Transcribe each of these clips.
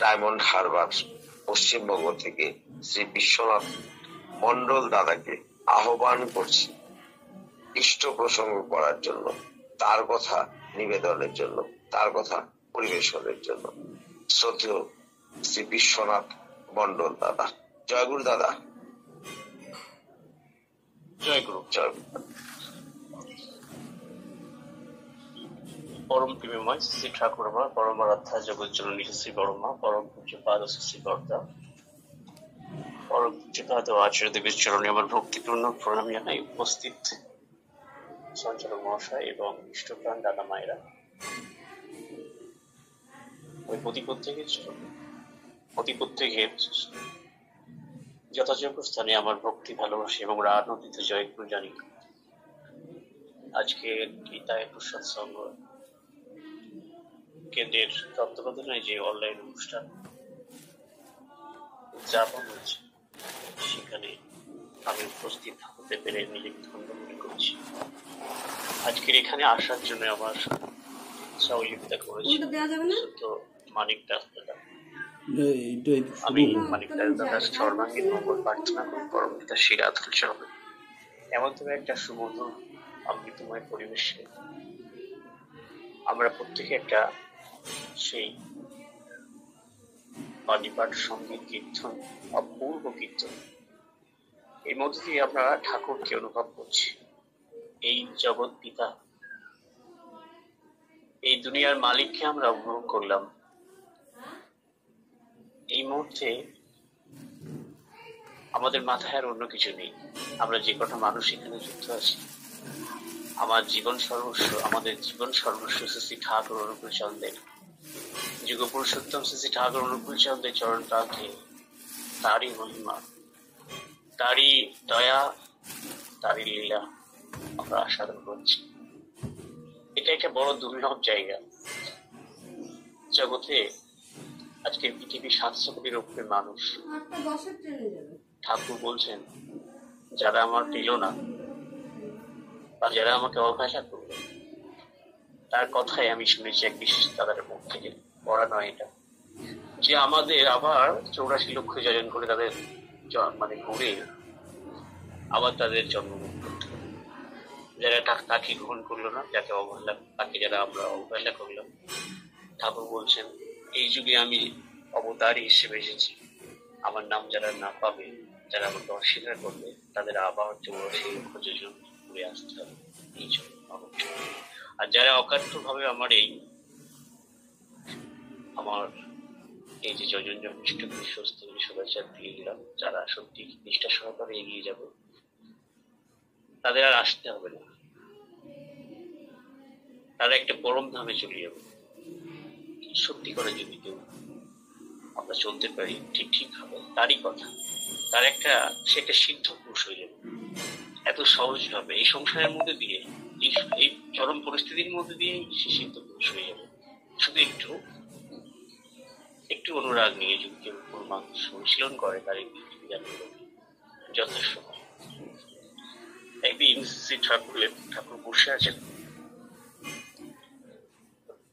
Diamond Harbour Paschimbanga থেকে শ্রী বিশ্বনাথ মন্ডল দাদাকে আহ্বান করছি ইষ্ট প্রসঙ্গ করার জন্য তার কথা নিবেদনের জন্য তার কথা পরিবেশনের জন্য। শ্রদ্ধেয় শ্রী বিশ্বনাথ মন্ডল দাদা জয়গুরু দাদা। জয় গুরু পরম প্রেমময় শ্রী ঠাকুর আমার পরম আরাধ্যা জগৎ জননী শ্রী বড়মা পরম পূজ্য পাদ শ্রী বর্দা। পরম পূজ্য পাদ ও আচার্য দেবের চরণে আমার ভক্তিপূর্ণ প্রণাম জানাই। উপস্থিত সঞ্চালক মহাশয় এবং ইষ্টপ্রাণ দাদা মায়েরা। ওই প্রতি প্রত্যেকের প্রতি প্রত্যেকের যথাযোগ্য স্থানে আমার ভক্তি, ভালোবাসা এবং রাজনৈতিক জয়গুলো জানি। আজকে গীতায় প্রসাদ সঙ্গ কেন্দ্রের তত্ত্বাবধানে যে অনলাইন অনুষ্ঠান উদযাপন হচ্ছে সেখানে আমি উপস্থিত হতে পেরে নিজেকে ধন্য মনে করছি। আজকের এখানে আসার জন্য আমার সহযোগিতা করেছে। শুদ্ধ মানিক দাস দাদা। আমি মানিক দাস দাদার সর্বাঙ্গীন মঙ্গল প্রার্থনা করি পরম পিতা শ্রী রাধুল চরণে। এমন তুমি একটা সুমধুর অমৃতময় পরিবেশে আমরা প্রত্যেকে একটা সেই পানিপাঠ সংগীত কীর্তন, অপূর্ব কীর্তন। এর মধ্যে দিয়ে আমরা ঠাকুরকে অনুভব করছি। এই জগৎ পিতা, এই দুনিয়ার মালিককে আমরা উপভোগ করলাম। এই মুহূর্তে আমাদের মাথায় আর অন্য কিছু নেই। আমরা যে কটা মানুষ এখানে যুক্ত আছি, আমার জীবন সর্বস্ব, আমাদের জীবন সর্বস্ব শ্রী ঠাকুর অনুকূল চন্দ্রের যুগ পুরুষোত্তম শ্রী ঠাকুর অনুকূল চন্দ্রের চরণ প্রান্তে তারই মহিমা তারই দয়া তারই লীলা আমরা আস্বাদন করছি। এটা একটা বড় দুর্লভ জায়গা। জগতে আজকে পৃথিবী সাতশো কোটির উপরে মানুষ। ঠাকুর বলছেন যারা আমার পেল না বা যারা আমাকে অবহেলা করল তার কথাই আমি শুনেছি এক বিশেষ তাদের মুখ থেকে। পড়া নয় এটা। যে আমাদের আবার চৌরাশি লক্ষ যোজন করে তাদের মানে ঘুরে আবার তাদের জন্মগ্রহণ করতে যারা তাকে গ্রহণ করল না, যাকে অবহেলা তাকে যারা আমরা অবহেলা করলাম, ঠাকুর বলছেন, এই যুগে আমি অবতারই হিসেবে এসেছি। আমার নাম যারা না পাবে, যারা আমাকে অস্বীকার করবে, তাদের আবার চৌরাশি লক্ষ যোজন ঘুরে আসতে হবে। এই জন্য। আর যারা অকাট্য ভাবে আমার এই আমার এই যে যজন জন ইষ্ট বিশ্বস্ত সদাচার দিয়ে গেলাম যারা সত্যি নিষ্ঠা সহকারে এগিয়ে যাবে, তাদের আর আসতে হবে না। তারা একটা পরম ধামে চলে যাবে। সত্যি করে যদি কেউ আমরা চলতে পারি, ঠিক ঠিক হবে, তারই কথা। তার একটা, সে একটা সিদ্ধ পুরুষ হয়ে যাবে। এত সহজ হবে এই সংসারের মধ্যে দিয়ে এই চরম পরিস্থিতির মধ্যে দিয়ে সে সিদ্ধ পুরুষ হয়ে যাবে। শুধু একটু একটু অনুরাগ নিয়ে যদি কেউ কোনো মানুষ অনুশীলন করে তার এই জ্ঞানগুলো যথেষ্ট। একদিন শ্রী ঠাকুর ঠাকুর বসে আছেন।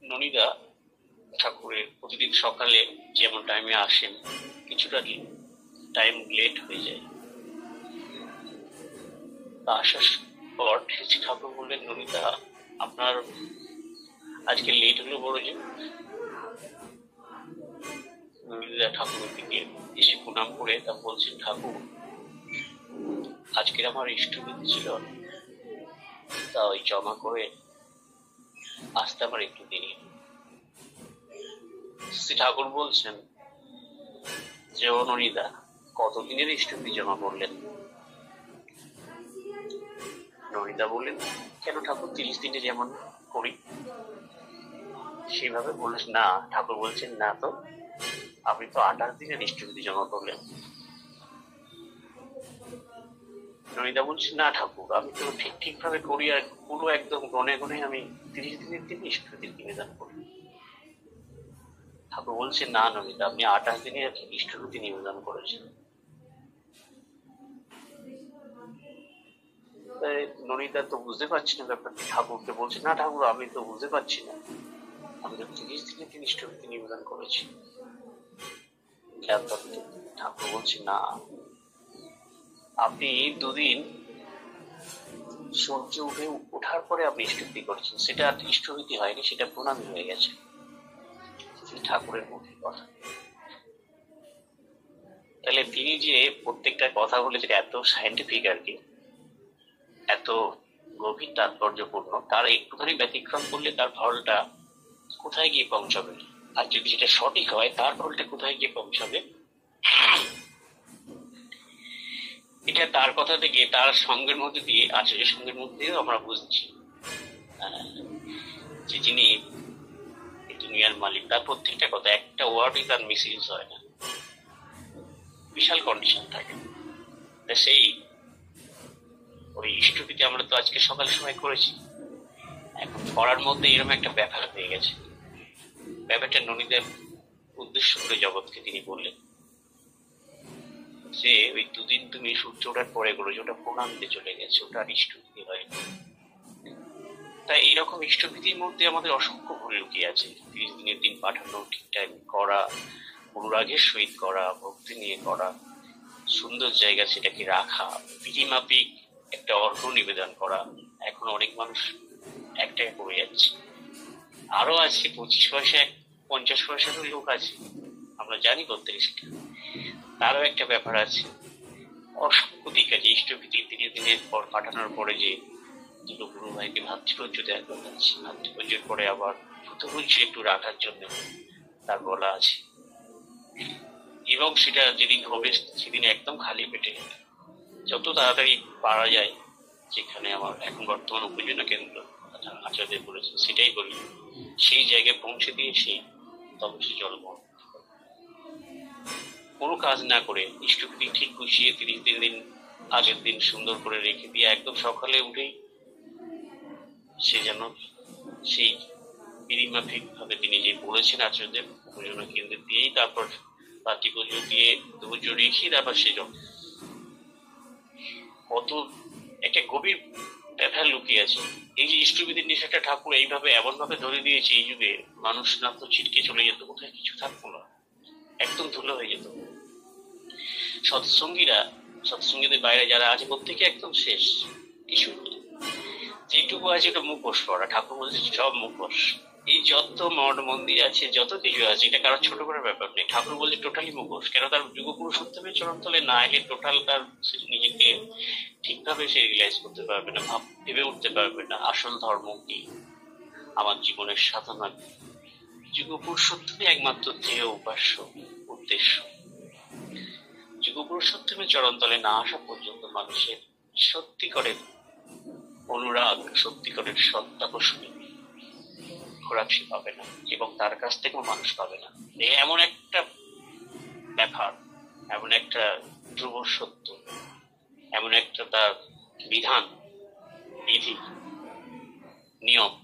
ননিদা ঠাকুরের প্রতিদিন সকালে যেমন টাইমে আসেন, কিছুটা টাইম লেট হয়ে যায়। আসার পর শ্রী ঠাকুর বললেন ননিতা আপনার আজকে লেট হলো বড় যে ননিতা ঠাকুরের দিকে এসে প্রণাম করে তা বলছেন, ঠাকুর, আজকের আমার ইষ্টবিধি ছিল তা ওই জমা করে আসতে আমার একটু দেরি শ্রী ঠাকুর বলছেন, যে ও ননিদা কতদিনের ইষ্টবিধি জমা করলেন? ননিদা বললেন, কেন ঠাকুর, তিরিশ দিনে যেমন করি, সেইভাবে বললেন, না, ঠাকুর বলছেন, না তো। আপনি তো আঠাশ দিনের ইষ্টবিধি জমা করলেন ননিদা বলছি, না ঠাকুর, আমি তো ঠিক ঠিক ভাবে করি আর পুরো একদম গনে গনে আমি তিরিশ দিনের দিন ইষ্টবিধির নিবেদন করি ঠাকুর বলছে, না নমিতা, আপনি আঠাশ দিনের ইষ্টবিধি নিবেদন করেছেন। ননিতা তো বুঝতে পারছি না ব্যাপারটা। ঠাকুরকে বলছে, না ঠাকুর, আমি তো বুঝতে পারছি না। আমি তো তিরিশ দিন ইষ্টবিধি নিবেদন করেছি। ঠাকুর বলছি, না। আপনি দুদিন সূর্য উঠে পরে আপনি করছেন। সেটা ইষ্টভীতি হয়নি, সেটা প্রণামী হয়ে গেছে। ঠাকুরের কথা। তাহলে তিনি যে প্রত্যেকটা কথা বলেছেন, এত সাইন্টিফিক আর কি, এত গভীর তাৎপর্যপূর্ণ, তার একটুখানি ব্যতিক্রম করলে তার ফলটা কোথায় গিয়ে পৌঁছাবে? আর যদি সেটা সঠিক হয়, তার ফলটা কোথায় গিয়ে পৌঁছাবে? এটা তার কথা থেকে তার সঙ্গের মধ্যে দিয়ে আচার্য সঙ্গের মধ্যে আমরা বুঝছি। যে যিনি দুনিয়ার মালিক, তার প্রত্যেকটা কথা, একটা ওয়ার্ডই তার মিস ইউজ হয় না। বিশাল কন্ডিশন থাকে। তা সেই ওই ইষ্টভীতি আমরা তো আজকে সকাল সময় করেছি। এখন করার মধ্যে এরকম একটা ব্যাপার হয়ে গেছে। ব্যাপারটা ননীদের উদ্দেশ্য করে জগৎকে তিনি বললেন যে, ওই দুদিন তুমি সূর্য ওঠার পরে গুলো যে ওটা প্রণাম প্রণামীতে চলে গেছে, ওটা আর ইষ্টভীতি হয়নি তাই এইরকম ইষ্টভীতির মধ্যে আমাদের অসংখ্য ভুল লুকিয়ে আছে। তিরিশ দিনের দিন পাঠানো, ঠিক টাইম করা, অনুরাগের সহিত করা, ভক্তি নিয়ে করা, সুন্দর জায়গা সেটাকে রাখা বিধিমাপিক একটা অর্ঘ নিবেদন করা, এখন অনেক মানুষ একটাই করে যাচ্ছে। আরও আছে, পঁচিশ পয়সা, পঞ্চাশ পয়সারও লোক আছে। আমরা জানি প্রত্যেকে সেটা তারও একটা ব্যাপার আছে। অসংখ্য দিক আছে ইষ্টভীতি তিরিশ দিনের পর পাঠানোর পরে যে দুটো গুরু ভাইকে ভাতৃপর্য দেওয়া যাচ্ছে ভাতৃপর্যের পরে আবার ফুতপুঞ্জ একটু রাখার জন্য। তার বলা আছে। এবং সেটা যেদিন হবে, সেদিন একদম খালি পেটে। যত তাড়াতাড়ি পারা যায়, যেখানে আমার এখন বর্তমান উপজেলা কেন্দ্র আচার্য বলেছে সেটাই বলি সেই জায়গায় পৌঁছে দিয়ে সেই তবে সে জল বহন কোনো কাজ না করে ইষ্টভীতি ঠিক গুছিয়ে তিরিশ দিন দিন, আগের দিন সুন্দর করে রেখে দিয়ে একদম সকালে উঠেই সে যেন সেই বিধিমাফিক ভাবে তিনি যে বলেছেন আচার্যদেব উপজনা কেন্দ্রে দিয়েই তারপর পাতি পুজো দিয়ে পুজো রেখে তারপর সে যখন কত একটা গভীর ব্যথা লুকিয়ে আছে। এই যে ইষ্টবিধির নিষেধটা ঠাকুর, এইভাবে এমন ভাবে ধরে দিয়েছে এই যুগে, মানুষ না তো ছিটকে চলে যেত, কোথায় কিছু থাকতো না। একদম ধুলো হয়ে যেত। সৎসঙ্গীরা, সৎসঙ্গীদের বাইরে যারা আছে, প্রত্যেকে একদম শেষ, কিছু যেটুকু আছে ওটা মুখোশ পড়া ঠাকুর বলছে, সব মুখোশ। এই যত মঠ মন্দির আছে, যত কিছু আছে, এটা কারও ছোট করার ব্যাপার নেই। ঠাকুর বলছে টোটালি মুখোশ। কেন তার যুগপুরুষ উত্তমে চরণতলে? না, এলে টোটাল তার নিজেকে ঠিকভাবে সে রিয়েলাইজ করতে পারবে না, ভাব, ভেবে উঠতে পারবে না, আসল ধর্ম কি? আমার জীবনের সাধনা কি? যুগপুরুষোত্তমই একমাত্র ধ্যেয় উপাস্য, উদ্দেশ্য। যুগপুরুষোত্তমে চরণতলে না আসা পর্যন্ত মানুষের সত্যিকরের অনুরাগ, সত্যিকারের সত্যাকর্ষণী খোরাক পাবে না এবং তার কাছ থেকেও মানুষ পাবে না। এমন একটা ব্যাপার, এমন একটা ধ্রুব সত্য, এমন একটা তার বিধান, বিধি, নিয়ম।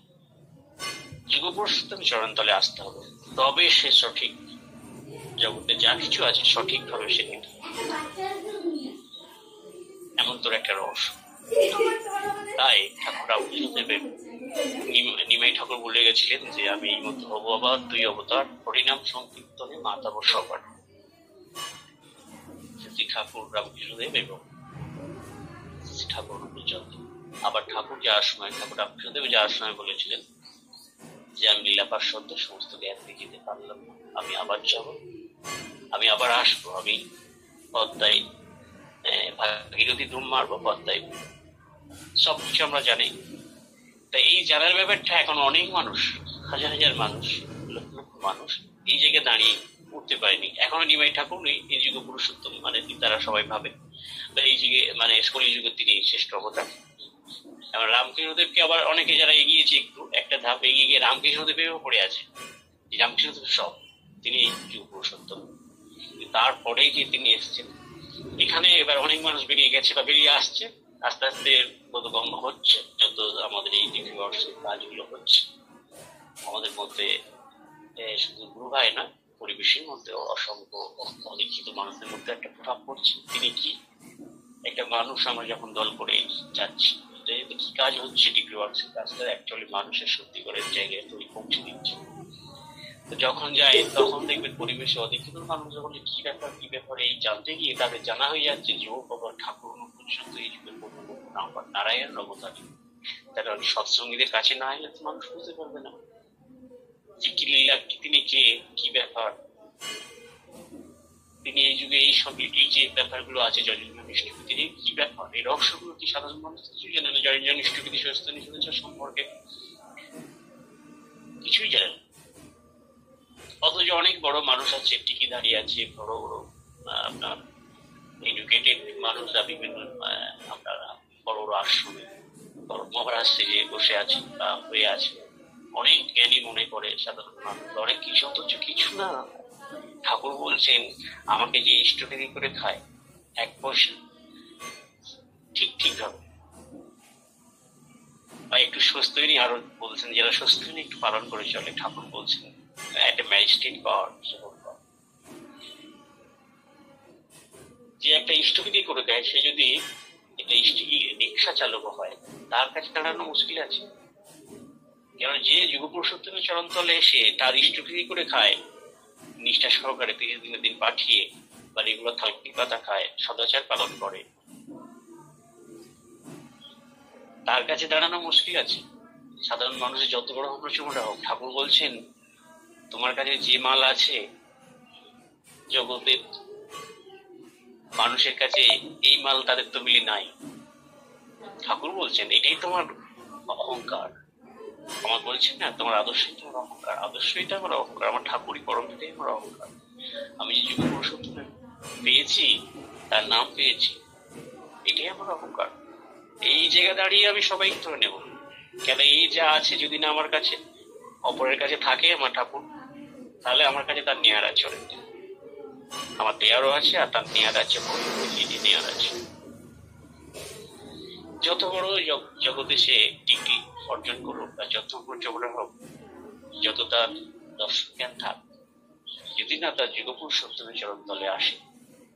যুগপুরুষোত্তম চরণতলে আসতে হবে। তবে সে সঠিক জগতে যা কিছু আছে সঠিকভাবে সে নিতে পারবে। এমন তোর একটা রহস্য। তাই ঠাকুর দেবের নিম- নিমাই ঠাকুর বলে গেছিলেন যে, আমি এই মতো হব আবার দুই অবতার। হরিনাম সংকীর্তনে মাতাব শ্রী ঠাকুর রামকৃষ্ণদেব এবং ঠাকুর অনুকূলচন্দ্র আবার ঠাকুর যাওয়ার সময় ঠাকুর রামকৃষ্ণদেব যাওয়ার সময় বলেছিলেন যে, আমি লীলাপার সত্য সমস্ত জ্ঞান দিয়ে যেতে পারলাম না। আমি আবার যাব, আমি আবার আসব। আমি পদ্মায় ভাগীরথী ধুম মারবো, পদ্মায় সবকিছু আমরা জানি। তাই এই জানার ব্যাপারটা এখন অনেক মানুষ, হাজার হাজার মানুষ, লক্ষ লক্ষ মানুষ এই জায়গায় দাঁড়িয়ে উঠতে পারেনি। এখনও নিমাই ঠাকুর নেই, এই যুগ পুরুষোত্তম মানে তারা সবাই ভাবে। বা এই যুগে মানে কলি যুগের তিনি শ্রেষ্ঠ অবতার। এবার রামকৃষ্ণদেবকে আবার অনেকে যারা এগিয়েছে একটু, একটা ধাপ এগিয়ে গিয়ে রামকৃষ্ণদেবেও পড়ে আছে। রামকৃষ্ণদেব সব, তিনি এই যুগ পুরুষোত্তম। তারপরেই যে তিনি এসেছেন, এখানে এবার অনেক মানুষ বেরিয়ে গেছে বা বেরিয়ে আসছে। আস্তে আস্তে বোধগম্য হচ্ছে, যত আমাদের এই ডিগ্রিবর্ষের কাজগুলো হচ্ছে। আমাদের মধ্যে শুধু গুরু ভাই না, পরিবেশের মধ্যে অসংখ্য অলিখিত মানুষের মধ্যে একটা প্রভাব পড়ছে। তিনি কি? একটা মানুষ আমরা যখন দল করে যাচ্ছি কি কাজ হচ্ছে ডিগ্রি ওয়ার্কসের কাজটা অ্যাকচুয়ালি মানুষের সত্যি করে জায়গায় তৈরি পৌঁছে দিচ্ছে। তো যখন যায়, তখন দেখবেন পরিবেশে অধিকৃত মানুষ যখন কি ব্যাপার কি ব্যাপার, এই জানতে গিয়ে তাদের জানা হয়ে যাচ্ছে যে, ও বাবা ঠাকুর পূর্ণবর্তী নাম্বার নারায়ণ তারা সৎসঙ্গীদের কাছে না এলে তো মানুষ বুঝতে পারবে না। যে কি লীলা তিনি কে, কি ব্যাপার? তিনি এই যুগে এই সব এই যে ব্যাপারগুলো আছে জয়জন ইষ্টপতি কি ব্যাপার? এই রহস্যগুলো কি সাধারণ মানুষ কিছুই জানে না। জয়জন ইষ্টপতি সস্তানি শুনেছে সম্পর্কে কিছুই জানে না। অথচ অনেক বড় মানুষ আছে, টিকি দাঁড়িয়ে আছে, বড় বড় আপনার এডুকেটেড মানুষরা বিভিন্ন আপনার বড় বড় বড় মহারাজ সেজে বসে আছে বা হয়ে আছে, অনেক জ্ঞানী মনে করে সাধারণ মানুষ, অনেক কিছু অথচ কিছু না, ঠাকুর বলছেন, আমাকে যে ইষ্টদেবী করে খায়, এক পয়সা, ঠিক ঠিক হবে। বা একটু সুস্থই আরও বলছেন, যারা সুস্থই একটু পালন করে চলে, ঠাকুর বলছেন একটা ম্যাজিস্ট্রেট পাওয়ার যে একটা ইষ্টবিধি করে দেয়, সে যদি রিক্সা চালক হয়, তার কাছে দাঁড়ানো মুশকিল আছে। কেন যে যুগ পুরুষোত্তমের চরণতলে এসে তার ইষ্টবিধি করে খায়, নিষ্ঠা সহকারে তিরিশ দিনের দিন পাঠিয়ে বা রেগুলার থালকি পাতা খায়, সদাচার পালন করে। তার কাছে দাঁড়ানো মুশকিল আছে। সাধারণ মানুষের যত বড় প্রচুরটা হোক, ঠাকুর বলছেন, তোমার কাছে যে মাল আছে জগতে মানুষের কাছে এই মাল তাদের তো মিলি নাই। ঠাকুর বলছেন, এটাই তোমার অহংকার। আমার বলছেন, না, তোমার আদর্শই তোমার অহংকার। আদর্শইটা আমার অহংকার। আমার ঠাকুরই পরম আমার অহংকার। আমি যে যুগ পুরুষোত্তম পেয়েছি, তার নাম পেয়েছি, এটাই আমার অহংকার। এই জায়গা দাঁড়িয়ে আমি সবাই ধরে নেব। কেন এই যা আছে যদি না আমার কাছে, অপরের কাছে থাকে আমার ঠাকুর, তাহলে আমার কাছে তার নেয়ার আছে অনেক আমার দেয়ারও আছে আর তার নেয়ার আছে নেয়ার আছে। যত বড় জগ- জগতে সে ডিগ্রি অর্জন করুক বা যত বড় হোক, যত তার দর্শক জ্ঞান থাক, যদি না তার যুগপুর সত্যমের চরণ তলে আসে,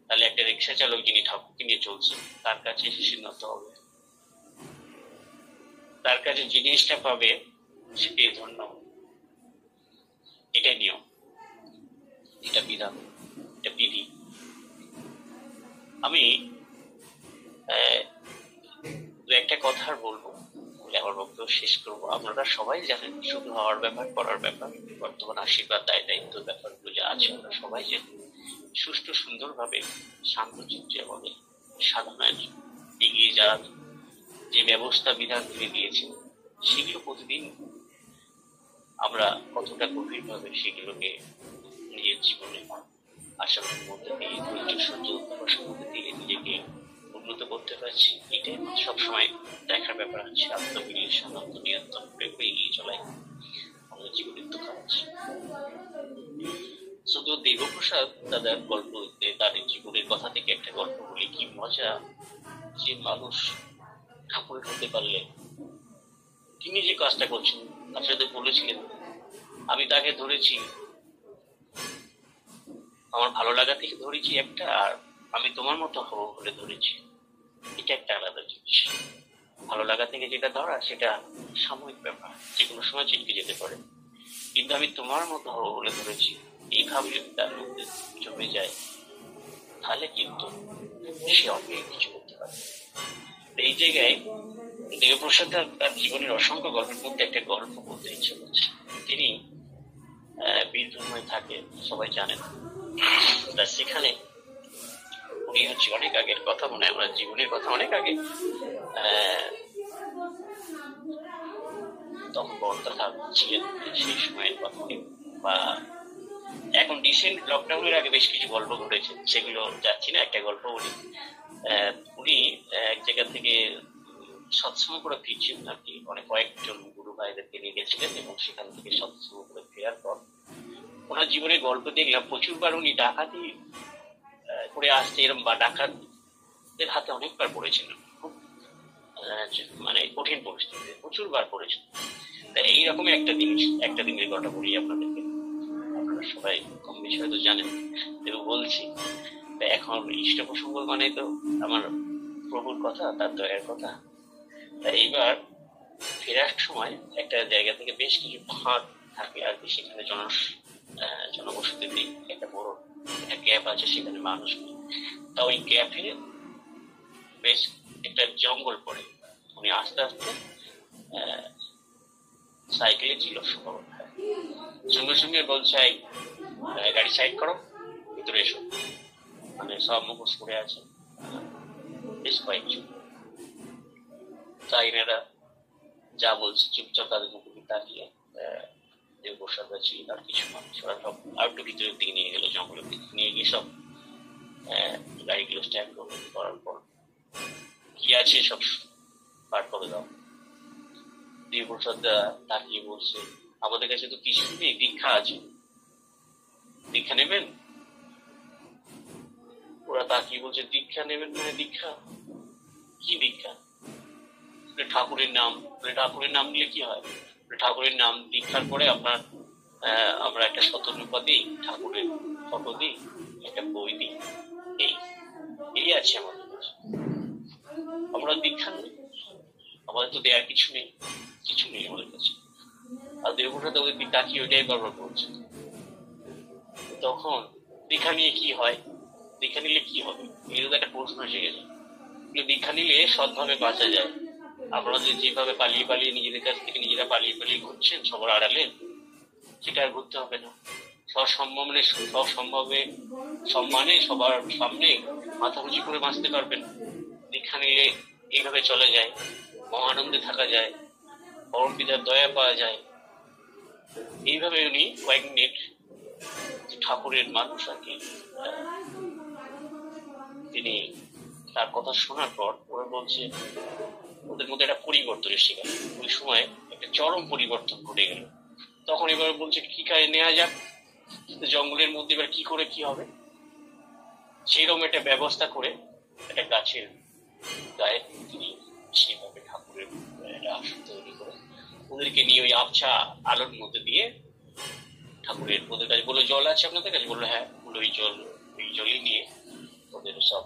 তাহলে একটা রিক্সা চালক যিনি ঠাকুরকে নিয়ে চলছে তার কাছে এসে সিদ্ধান্ত হবে। তার কাছে জিনিসটা পাবে, সেটাই ধন্য। এটাই নিয়ম। এটা বিধান। বিধি। আমি দু একটা কথা বলব, বলে আমার বক্তব্য শেষ করব। আপনারা সবাই জানেন শুধু হওয়ার ব্যাপার করার ব্যাপার, বর্তমান আশীর্বাদ, দায়, দায়িত্ব ব্যাপারগুলো যা আছে আমরা সবাই জানি। সুষ্ঠু, সুন্দরভাবে শান্তচিত্রে আমাদের সাধনায় এগিয়ে যাওয়ার যে ব্যবস্থা, বিধান করে দিয়েছে সেগুলো প্রতিদিন আমরা কতটা গভীরভাবে সেগুলোকে নিজের জীবনে আশার মধ্যে দিয়ে ধৈর্য সহ্য অভ্যাসের মধ্যে দিয়ে নিজেকে উন্নত করতে পারছি, এটাই সবসময় দেখার ব্যাপার আছে। আত্মবিশ্বাস আত্মনিয়ন্ত্রণ করে এগিয়ে চলাই আমাদের জীবনের তো কাজ। শুধু দেবপ্রসাদ দাদার গল্প তার জীবনের কথা থেকে একটা গল্প বলি, কি মজা যে মানুষ ঠাকুরের হতে পারলে তিনি যে কাজটা করছেন তার সাথে বলেছিলেন, আমি তাকে ধরেছি আমার ভালো লাগা থেকে ধরেছি একটা, আর আমি তোমার মতো হব বলে ধরেছি। এটা একটা আলাদা জিনিস। ভালো লাগা থেকে যেটা ধরা, সেটা সাময়িক ব্যাপার। যে কোনো সময় চিনকে যেতে পারে। কিন্তু আমি তোমার মতো হব বলে ধরেছি। এই ভাব যদি তার মধ্যে জমে যায়, তাহলে কিন্তু সে অনেক কিছু করতে পারে। এই জায়গায় দেবপ্রসাদ তার তার জীবনের অসংখ্য গল্পের মধ্যে একটা গল্প বলতে ইচ্ছে করছে। তিনি বীরভূমে থাকে সবাই জানেন। তা সেখানে উনি হচ্ছে অনেক আগের কথা, মনে আমার জীবনের কথা অনেক আগে। তখন বর্তা ছিলেন সেই সময়ের কথা বা এখন রিসেন্ট লকডাউনের আগে বেশ কিছু গল্প ঘটেছে, সেগুলো যাচ্ছি না, একটা গল্প বলি। উনি এক জায়গা থেকে সৎসঙ্গ করে ফিরছেন আর কি। অনেক কয়েকজন গুরু ভাইদেরকে নিয়ে গেছিলেন এবং সেখান থেকে সৎসঙ্গ করে ফেরার পর ওনার জীবনের গল্প দেখলাম, প্রচুরবার উনি ডাকাতি করে আসছে এরকম বা ডাকাতদের হাতে অনেকবার পড়েছেন মানে কঠিন পরিস্থিতি প্রচুরবার পড়েছেন তা এইরকমই একটা জিনিস, একটা দিনের কথা বলি আপনাদেরকে। আপনারা সবাই কম বেশি হয়তো জানেন এবং বলছি। তা এখন ইষ্ট প্রসঙ্গ মানে তো আমার প্রভুর কথা, তার দয়ের কথা। তাই এইবার ফেরার সময় একটা জায়গা থেকে বেশ কিছু ফাঁক থাকে আর কি, সেখানে জন আহ, জনবসতি নেই। একটা বড় একটা গ্যাপ আছে সেখানে মানুষ নেই। তা ওই গ্যাপে বেশ একটা জঙ্গল পড়ে। উনি আস্তে আস্তে সাইকেলে ছিল সম্ভবত সঙ্গে সঙ্গে বলছে "এই, গাড়ি সাইড করো ভিতরে এসো। মানে সব মুখোশ করে আছে। বেশ কয়েকজন। তাই এনারা যা বলছে চুপচাপ তাদের মুখে তাকিয়ে যে বসাতে ছিল আর কিছু মানুষ ওরা সব আর একটু ভিতরের দিকে নিয়ে গেল জঙ্গলের দিকে। নিয়ে গিয়ে সব গাড়িগুলো স্ট্যান্ড করল করার পর। কি আছে সব পার করে দাও। দেবপ্রসাদ তাকিয়ে বলছে আমাদের কাছে তো কিছু নেই দীক্ষা আছে। দীক্ষা নেবেন? ওরা তাকিয়ে বলছে দীক্ষা নেবেন মানে দীক্ষা? কি দীক্ষা? ঠাকুরের নাম। বলে, ঠাকুরের নাম নিলে কি হয়? ঠাকুরের নাম দীক্ষার পরে আপনার আমরা একটা শতরূপা দিই ঠাকুরের ফটো দিই, একটা বই দিই। এই এই আছে আমাদের আমরা দীক্ষা নেই। আমাদের তো দেওয়ার কিছু নেই কিছু নেই আমাদের কাছে। আর দেবপ্রসাদ ওদের দিকে কি ওইটাই বারবার বলছে। তখন দীক্ষা নিয়ে কি হয়? দীক্ষা নিলে কি হবে? এটা তো একটা প্রশ্ন এসে গেছে দীক্ষা নিলে সৎভাবে বাঁচা যায়। আপনারা যেভাবে পালিয়ে পালিয়ে নিজেদের কাছ থেকে নিজেরা পালিয়ে পালিয়ে ঘুরছেন, সবার আড়ালে সেটা আর ঘুরতে হবে না। সসম্মানে সসম্ভবে, সম্মানে, সবার সামনে মাথা উঁচু করে বাঁচতে পারবেন দীক্ষা নিলে এইভাবে চলে যায় মহানন্দে থাকা যায়, পরম পিতার দয়া পাওয়া যায়। এইভাবে উনি কয়েক মিনিট ঠাকুরের মানুষ আর কি, তিনি তার কথা শোনার পর ওরা বলছে ওদের মধ্যে একটা পরিবর্তন এসে গেল। ওই সময় একটা চরম পরিবর্তন ঘটে গেল। তখন এবার বলছে, কি কাজে নেওয়া যাক? জঙ্গলের মধ্যে এবার কি করে কি হবে? সেইরকম একটা ব্যবস্থা করে একটা গাছের গায়ে তিনি সেভাবে ঠাকুরের একটা আসন তৈরি করে ওদেরকে নিয়ে ওই আবছা আলোর মধ্যে দিয়ে ঠাকুরের ওদের কাছে বলল, জল আছে আপনাদের কাছে? বলল হ্যাঁ। বলল, ওই জল, ওই জলই নিয়ে ওদের সব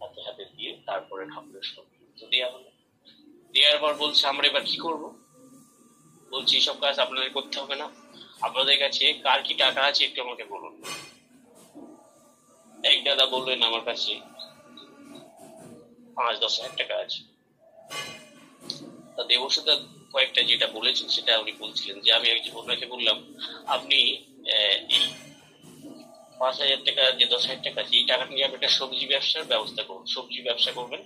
হাতে হাতে দিয়ে তারপরে ঠাকুরের সব দেওয়া হলো। দেওয়ার পর বলছে, আমরা এবার কি করব? বলছি সব কাজ আপনাদের করতে হবে না। আপনাদের কাছে কার কি টাকা আছে একটু আমাকে বলুন। এক দাদা বললেন, আমার কাছে পাঁচ, দশ হাজার টাকা আছে। তা দেবসদা কয়েকটা যেটা বলেছেন, সেটা উনি বলছিলেন যে, আমি একজন ওনাকে বললাম, আপনি এই পাঁচ হাজার টাকা, যে দশ হাজার টাকা আছে, এই টাকা নিয়ে আপনি একটা সবজি ব্যবসার ব্যবস্থা করুন, সবজি ব্যবসা করবেন।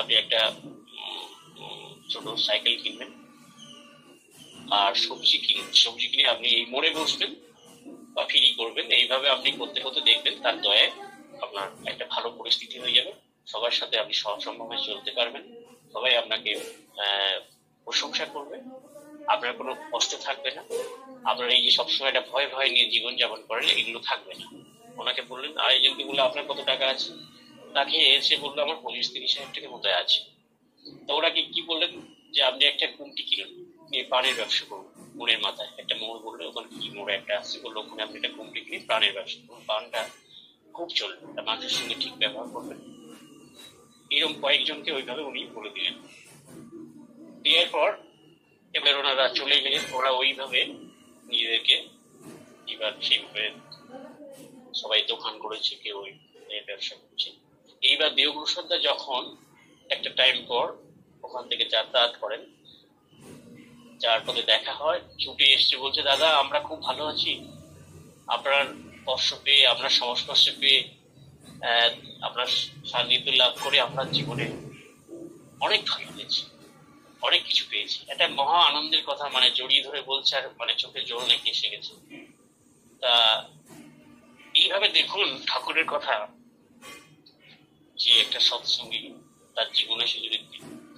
আপনি একটা ছোট সাইকেল কিনবেন। আর সবজি কিনুন। সবজি কিনে আপনি এই মোড়ে বসবেন বা ফিরি করবেন। এইভাবে আপনি করতে করতে দেখবেন তার দয়ায় আপনার একটা ভালো পরিস্থিতি হয়ে যাবে। সবার সাথে আপনি সহসম্ভাবে চলতে পারবেন। সবাই আপনাকে প্রশংসা করবে। আপনার কোনো কষ্ট থাকবে না। আপনার এই যে সবসময় একটা ভয় ভয় নিয়ে জীবন যাপন করেন, এগুলো থাকবে না। ওনাকে বললেন, আর আরেকজনকে বলল আপনার কত টাকা আছে? তাকে এসে বলল, আমার পঁচিশ, তিরিশ হাজার টাকা মতো আছে। তো ওনাকে কি বললেন? যে আপনি একটা কুমটি কিনুন। নিয়ে পানের ব্যবসা করুন মোড়ের মাথায়। একটা মোড় বলল ওখানে কি মোড়? একটা আছে বলল ওখানে আপনি একটা কুমটি কিনে প্রাণের ব্যবসা করুন। পানটা খুব চলবে। তা মানুষের সঙ্গে ঠিক ব্যবহার করবেন এরকম কয়েকজনকে ওইভাবে উনি বলে দিলেন। দেওয়ার পর এবার ওনারা চলে গেলেন। ওরা ওইভাবে নিজেদেরকে এবার সেইভাবে সবাই দোকান করেছে, কেউ ব্যবসা করছে। এইবার দেবপ্রসাদদা যখন একটা টাইম পর ওখান থেকে যাতায়াত করেন। যার পথে দেখা হয়, ছুটে এসছে বলছে, দাদা, আমরা খুব ভালো আছি। আপনার স্পর্শ পেয়ে, আপনার সংস্পর্শ পেয়ে আপনার সান্নিধ্য লাভ করে আমরা জীবনে অনেক ভালো পেয়েছি, অনেক কিছু পেয়েছি। একটা মহা আনন্দের কথা মানে জড়িয়ে ধরে বলছে আর মানে চোখে জোর লেগে এসে গেছে। তা এইভাবে দেখুন ঠাকুরের কথা, যে একটা সৎসঙ্গী তার জীবনে সে যদি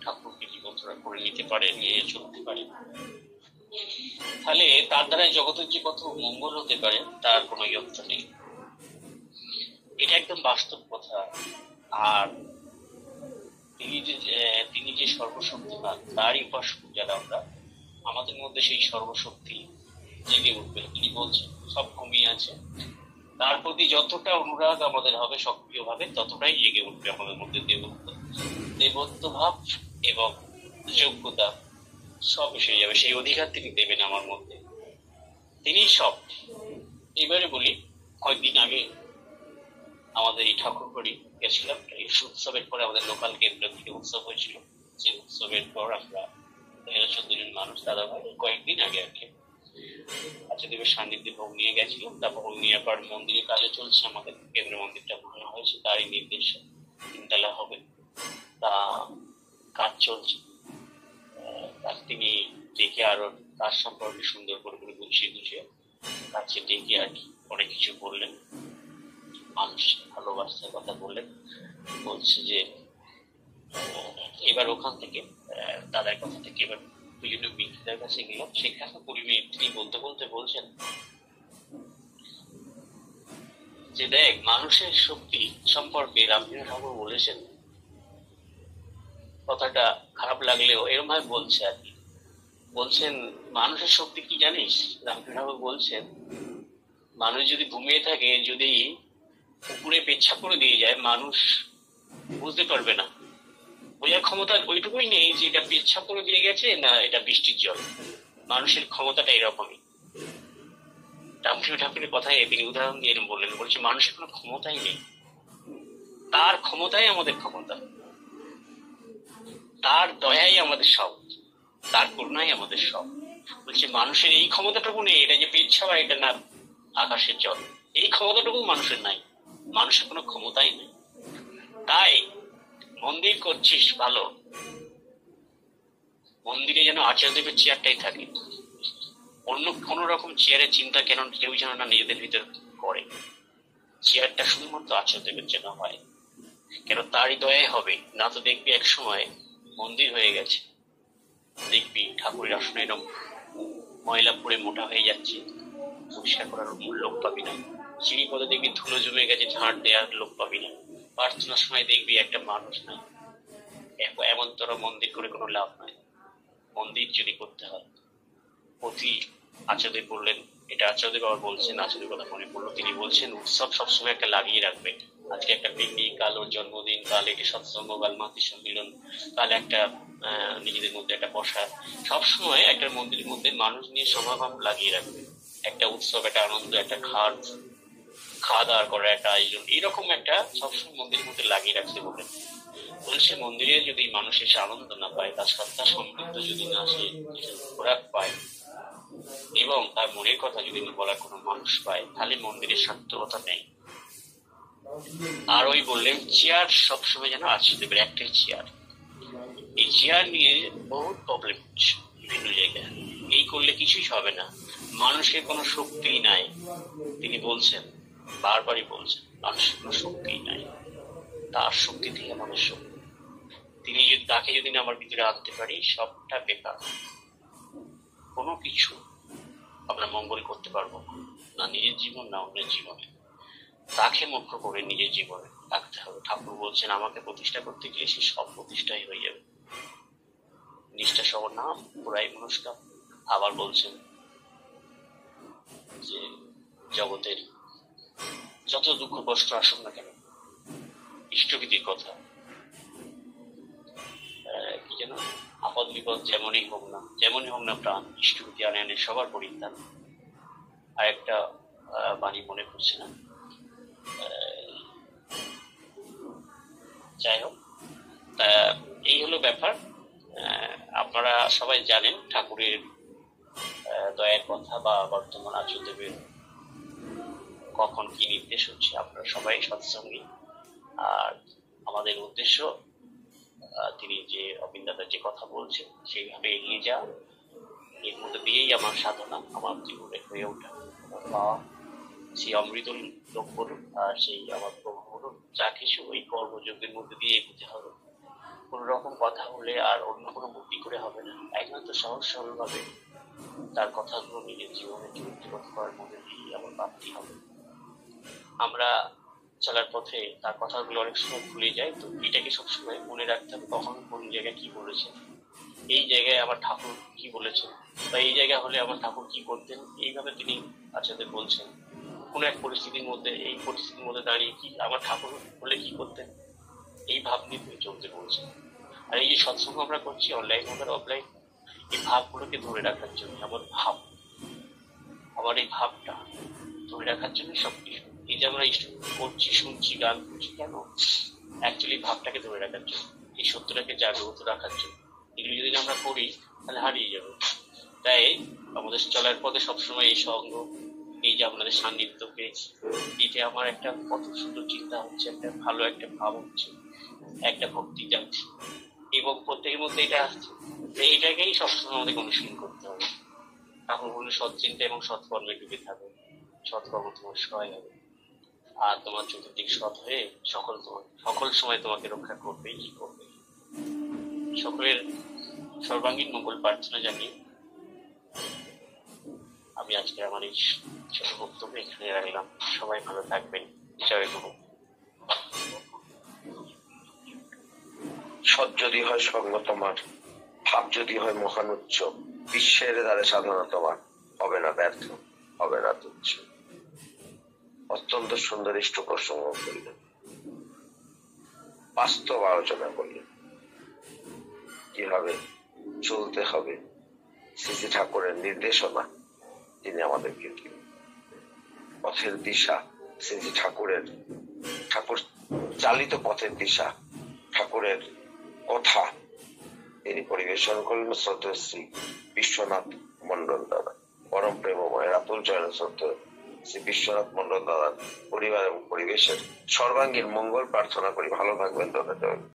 ঠাকুরকে জীবনচরা করে নিতে পারে, নিয়ে চলতে পারে, তাহলে তার দ্বারা জগতের যে কত মঙ্গল হতে পারে, তার কোনো ইয়ত্ত নেই। এটা একদম বাস্তব কথা। আর তিনি যে যে- তিনি যে সর্বশক্তিমান, তারই উপাসক যারা আমরা, আমাদের মধ্যে সেই সর্বশক্তি জেগে উঠবে। তিনি বলছেন, সব কমিয়ে আছে। তার প্রতি যতটা অনুরাগ আমাদের হবে সক্রিয় ভাবে ততটাই জেগে উঠবে আমাদের মধ্যে দেবত্ব। দেবত্ব ভাব এবং যোগ্যতা সব এসে যাবে। সেই অধিকার তিনি দেবেন আমার মধ্যে। তিনি সব। এবারে বলি, কয়েকদিন আগে আমাদের এই ঠাকুরবাড়ি গেছিলাম। এই উৎসবের পরে আমাদের লোকাল কেন্দ্র থেকে উৎসব হয়েছিল। সেই উৎসবের পর আমরা তেরো চোদ্দ জন মানুষ দাদা ভাই কয়েকদিন আগে আর কি আচ্ছা দেবের সান্নিধ্যে ভোগ নিয়ে গেছিলাম তারপর ভোগ নিয়ে পর মন্দিরের কাজে চলছে আমাদের। কেন্দ্র মন্দিরটা বানানো হয়েছে, তারই নির্দেশে তিনতলা হবে। তা কাজ চলছে। তার তিনি ডেকে আরও তার সম্পর্কে সুন্দর করে করে গুছিয়ে গুছিয়ে কাছে ডেকে আর কি অনেক কিছু বললেন। মানুষ ভালোবাসার কথা বললেন। বলছে যে এবার ওখান থেকে দাদার কথা থেকে এবার বিভিন্ন বিক্রেতার কাছে গেলাম। সেখানে পরিবেশ তিনি বলতে বলতে বলছেন যে, দেখ, মানুষের শক্তি সম্পর্কে রামকৃষ্ণ ঠাকুর বলেছেন। কথাটা খারাপ লাগলেও এরকম ভাবে বলছে আর কি। বলছেন, মানুষের শক্তি কি জানিস? রামকৃষ্ণ ঠাকুর বলছেন, মানুষ যদি ঘুমিয়ে থাকে, যদি পুকুরে পেচ্ছা করে দিয়ে যায়, মানুষ বুঝতে পারবে না। বোঝার ক্ষমতা ওইটুকুই নেই যে এটা পেচ্ছাপ করে দিয়ে গেছে না এটা বৃষ্টির জল। মানুষের ক্ষমতাটা এরকমই। রামকৃষ্ণ ঠাকুরের কথায় তিনি উদাহরণ দিয়ে বললেন বলছে, মানুষের কোনো ক্ষমতাই নেই। তার ক্ষমতাই আমাদের ক্ষমতা। তার দয়াই আমাদের সব তার করুণাই আমাদের সব বলছে, মানুষের এই ক্ষমতাটুকু নেই, এটা যে পেট ছাড়া এটা না আকাশের জল। এই ক্ষমতাটুকু মানুষের নাই। মানুষের কোনো ক্ষমতাই নেই। তাই মন্দির করছিস, ভালো। মন্দিরে যেন আচার্যদেবের চেয়ারটাই থাকে। অন্য কোন রকম চেয়ারের চিন্তা কেন কেউ যেন না নিজেদের ভিতর করে। চেয়ারটা শুধুমাত্র আচার্যদেবের জন্য হয়। কেন তারই দয়াই হবে। না তো দেখবি এক সময় মন্দির হয়ে গেছে। দেখবি ঠাকুরের আসনে এরকম ময়লা পড়ে মোটা হয়ে যাচ্ছে। পরিষ্কার করার লোক পাবি না। সিঁড়ি পদে দেখবি ধুলো জমে গেছে ঝাড় দেওয়ার লোক পাবি না। প্রার্থনার সময় দেখবি একটা মানুষ এ- এমন তোর মন্দির করে কোনো লাভ নাই। মন্দির যদি করতে হয়। প্রতি আচার্য বললেন, এটা আচার্য আবার বলছেন, আচার্য কথা মনে পড়ল, তিনি বলছেন, উৎসব সবসময় একটা লাগিয়ে রাখবে। আজকে একটা পিকনিক, কাল ওর জন্মদিন, কাল এটি সৎসঙ্গ কাল মাতৃ সম্মিলন কাল একটা নিজেদের মধ্যে একটা বসা। সবসময় একটা মন্দিরের মধ্যে মানুষ নিয়ে সমাগম লাগিয়ে রাখবে। একটা উৎসব, একটা আনন্দ, একটা খাট খাওয়া দাওয়া করার একটা আয়োজন এরকম একটা সবসময় মন্দিরের মধ্যে লাগিয়ে রাখতে বলেন বলছে মন্দিরে যদি মানুষ এসে আনন্দ না পায়, তার সত্তা সমৃদ্ধ যদি না সে খোরাক পায়। এবং তার মনের কথা যদি বলার কোনো মানুষ পায়, তাহলে মন্দিরের সার্থকতা নেই। আর ওই বললেন, চেয়ার সবসময় যেন আছে, দেবের একটাই চেয়ার। এই চেয়ার নিয়ে বহুত প্রবলেম হচ্ছে বিভিন্ন জায়গায়। এই করলে কিছুই হবে না। মানুষের কোনো শক্তিই নাই। তিনি বলছেন বারবারই বলছেন মানুষের কোনো শক্তিই নাই। তার শক্তি থেকে আমাদের শক্তি তিনি যদি, তাকে যদি না আমার ভিতরে আনতে পারি, সবটা বেকার। কোনো কিছু আমরা মঙ্গল করতে পারব না। নিজের জীবন, না অন্যের জীবনে। তাকে মুখ্য করে নিজের জীবনে রাখতে হবে। ঠাকুর বলছেন, আমাকে প্রতিষ্ঠা করতে গেলে সে সব প্রতিষ্ঠাই হয়ে যাবে। নিষ্ঠা সহ নাম, পুরাই মনস্কার আবার বলছেন যে, জগতের যত দুঃখ কষ্ট আসুক না কেন ইষ্টবিধির কথা। কি যেন? আপদ বিপদ যেমনই হোক না, যেমনই হোক না প্রাণ ইষ্টবিধি আনে আনে সবার পরিত্রাণ। আর একটা বাণী মনে পড়ছে না। যাই হোক এই হলো ব্যাপার। আপনারা সবাই জানেন ঠাকুরের দয়ার কথা বা বর্তমান আচার্যদেবের কখন কি নির্দেশ হচ্ছে, আপনারা সবাই সৎসঙ্গী। আর আমাদের উদ্দেশ্য তিনি যে অবিন্দাদার যে কথা বলছেন, সেইভাবে এগিয়ে যাওয়া। এর মধ্যে দিয়েই আমার সাধনা, আমার জীবনে হয়ে ওঠা। পাওয়া সেই অমৃত লোক বলুন, আর সেই আমার প্রভু বলুন, যা কিছু ওই কর্মযোগের মধ্যে দিয়ে এগোতে হবে। কোন রকম কথা হলে আর অন্য কোনো বুদ্ধি করে হবে না। একমাত্র সহজ সরলভাবে তার কথাগুলো নিজের জীবনে চরিত্রগত করার মধ্যে দিয়েই আমার প্রাপ্তি হবে। আমরা চলার পথে তার কথাগুলো অনেক সময় ভুলে যাই, তো এটাকে সবসময় মনে রাখতে হবে কখন কোন জায়গায় কি বলেছে। এই জায়গায় আমার ঠাকুর কি বলেছেন বা এই জায়গা হলে আমার ঠাকুর কি করতেন, এইভাবে তিনি আচার্যদের বলছেন। কোন এক পরিস্থিতির মধ্যে, এই পরিস্থিতির মধ্যে দাঁড়িয়ে কি আমার ঠাকুর হলে কি করতেন? এই ভাব নিয়ে তিনি চলতে বলছেন। আর এই যে সৎসঙ্গ আমরা করছি, অনলাইন হোক আর অফলাইন, এই ভাবগুলোকে ধরে রাখার জন্য আমার ভাব। আমার এই ভাবটা ধরে রাখার জন্য সবকিছু এই যে আমরা করছি শুনছি, গান করছি, কেন? অ্যাকচুয়ালি ভাবটাকে ধরে রাখার জন্য, এই সত্যটাকে জাগ্রত রাখার জন্য। এগুলো যদি আমরা করি, তাহলে হারিয়ে যাবে। তাই আমাদের চলার পথে সবসময় এই সঙ্গ, এই যে আপনাদের সান্নিধ্য পেয়েছি এইটা আমার একটা কত সুন্দর চিন্তা হচ্ছে, একটা ভালো একটা ভাব হচ্ছে, একটা ভক্তি যাচ্ছে। এবং প্রত্যেকের মধ্যে এটা আসছে। এইটাকেই সবসময় আমাদের অনুশীলন করতে হবে। তখন হলো সৎ চিন্তা এবং সৎকর্মে ডুবে থাকবে সৎকর্ম তোমার সহায় হবে। আর তোমার চতুর্দিক সৎ হয়ে সকল তোমার সকল সময় তোমাকে রক্ষা করবেই কি করবে? সকলের সর্বাঙ্গীন মঙ্গল প্রার্থনা জানিয়ে আমি আজকে আমার এই ছোট বক্তব্য এখানে রাখলাম। সবাই ভালো থাকবেন। জয় গুরু। সৎ যদি হয় সঙ্গ তোমার ভাব যদি হয় মহান উচ্চ বিশ্বের দ্বারে সাধনা তোমার। হবে না ব্যর্থ, হবে না তুচ্ছ। অত্যন্ত সুন্দর ইষ্ট প্রসঙ্গ করলেন। বাস্তব আলোচনা করলেন। কীভাবে চলতে হবে। শ্রী ঠাকুরের নির্দেশনা তিনি আমাদেরকে দিলেন পথের দিশা। শ্রী ঠাকুরের, ঠাকুর চালিত পথের দিশা, ঠাকুরের কথা তিনি পরিবেশন করলেন শ্রদ্ধেয় শ্রী বিশ্বনাথ মন্ডল দ্বারা পরম প্রেমময় রাতুল জয়ন শ্রদ্ধ শ্রী বিশ্বনাথ মন্ডল দাদার পরিবার এবং পরিবেশের সর্বাঙ্গীন মঙ্গল প্রার্থনা করি। ভালো থাকবেন জয়